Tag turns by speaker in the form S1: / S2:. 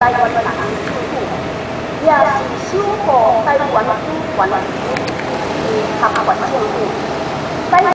S1: 台湾人夫妇，也是守护台湾主权的合法政府。